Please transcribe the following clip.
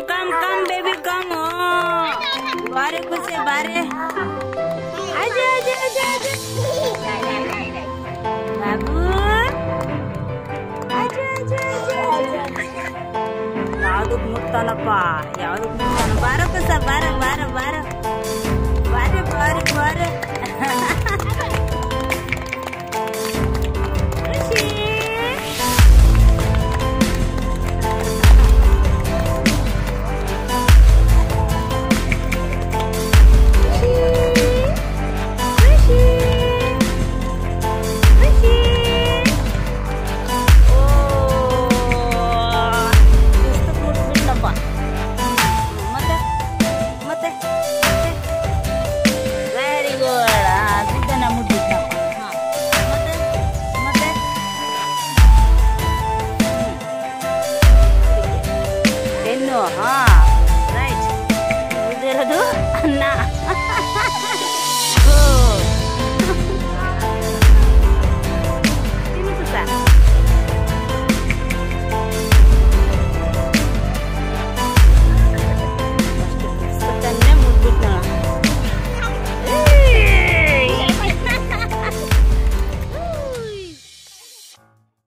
come come baby come ಬಾರೆ ಖುಷಿ ಬಾರೆ ಅಜ ಅಜ ಅಜ ಅಜ ಬಾಬು ಅಜ ಅಜ ಅಜ ಅಜ ಯಾವ್ದಕ್ ಮುಟ್ತಾನಪ್ಪ ಯಾವ್ದಕ್ ಮುಟ್ತಾನ ಬಾರ ಕುಸ ಬಾರ ಬಾರ ಬಾರ ಬಾರೆ あ。